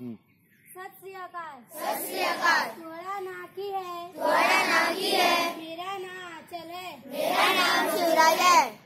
हम्म। सत श्री अकाल। सत श्री अकाल। थोड़ा नाकी है। थोड़ा नाकी है। मेरा नाम चले। है मेरा नाम सूरज है।